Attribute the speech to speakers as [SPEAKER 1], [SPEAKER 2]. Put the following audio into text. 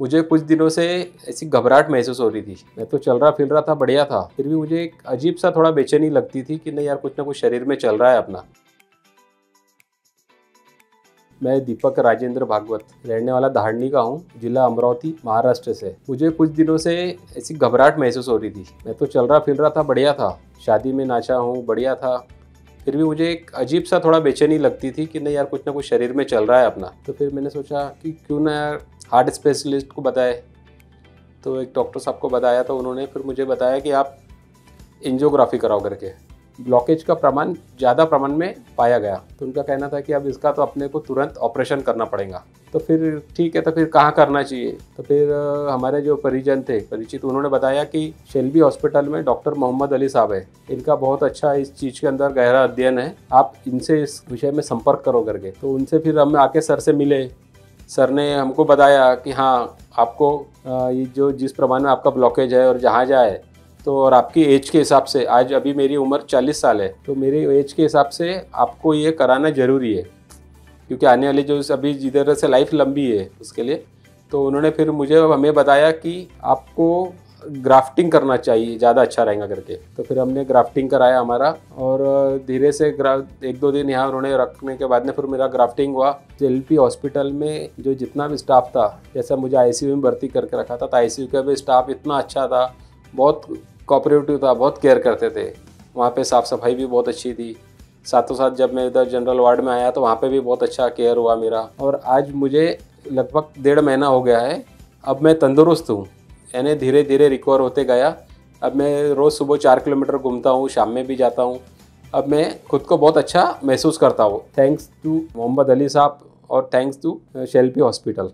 [SPEAKER 1] मुझे कुछ दिनों से ऐसी घबराहट महसूस हो रही थी। मैं तो चल रहा फिर रहा था, बढ़िया था। फिर भी मुझे एक अजीब सा थोड़ा बेचैनी लगती थी कि नहीं यार, कुछ ना कुछ शरीर में चल रहा है अपना। मैं दीपक राजेंद्र भागवत, रहने वाला धारणी का हूँ, जिला अमरावती, महाराष्ट्र से। मुझे कुछ दिनों से ऐसी घबराहट महसूस हो रही थी। मैं तो चल रहा फिर रहा था, बढ़िया था। शादी में नाचा हूँ, बढ़िया था। फिर भी मुझे एक अजीब सा थोड़ा बेचैनी लगती थी कि नहीं यार, कुछ ना कुछ शरीर में चल रहा है अपना। तो फिर मैंने सोचा कि क्यों ना यार, हार्ट स्पेशलिस्ट को बताए। तो एक डॉक्टर साहब को बताया तो उन्होंने फिर मुझे बताया कि आप एंजियोग्राफी कराओ करके। ब्लॉकेज का प्रमाण, ज़्यादा प्रमाण में पाया गया। तो उनका कहना था कि अब इसका तो अपने को तुरंत ऑपरेशन करना पड़ेगा। तो फिर ठीक है तो फिर कहाँ करना चाहिए? तो फिर हमारे जो परिजन थे, परिचित, उन्होंने बताया कि शेल्बी हॉस्पिटल में डॉक्टर मोहम्मद अली साहब है। इनका बहुत अच्छा इस चीज़ के अंदर गहरा अध्ययन है। आप इनसे इस विषय में संपर्क करो करके। तो उनसे फिर हम आके सर से मिले। सर ने हमको बताया कि हाँ आपको ये जो जिस प्रमाण में आपका ब्लॉकेज है और जहाँ जाए तो और आपकी एज के हिसाब से, आज अभी मेरी उम्र 40 साल है तो मेरी एज के हिसाब से आपको ये कराना ज़रूरी है, क्योंकि आने वाली जो अभी जिधर से लाइफ लंबी है उसके लिए तो उन्होंने फिर मुझे हमें बताया कि आपको ग्राफ्टिंग करना चाहिए, ज़्यादा अच्छा रहेगा करके। तो फिर हमने ग्राफ्टिंग कराया हमारा और धीरे से एक दो दिन यहाँ उन्होंने रखने के बाद में फिर मेरा ग्राफ्टिंग हुआ। एल हॉस्पिटल में जो जितना भी स्टाफ था, जैसा मुझे आईसीयू में भर्ती करके रखा था तो आईसीयू का भी स्टाफ इतना अच्छा था, बहुत कोऑपरेटिव था, बहुत केयर करते थे। वहाँ पे साफ़ सफ़ाई भी बहुत अच्छी थी। साथों साथ जब मैं इधर जनरल वार्ड में आया तो वहाँ पे भी बहुत अच्छा केयर हुआ मेरा। और आज मुझे लगभग डेढ़ महीना हो गया है, अब मैं तंदुरुस्त हूँ। यानी धीरे धीरे रिकवर होते गया। अब मैं रोज़ सुबह चार किलोमीटर घूमता हूँ, शाम में भी जाता हूँ। अब मैं खुद को बहुत अच्छा महसूस करता हूँ। थैंक्स टू मोहम्मद अली साहब और थैंक्स टू शेल्पी हॉस्पिटल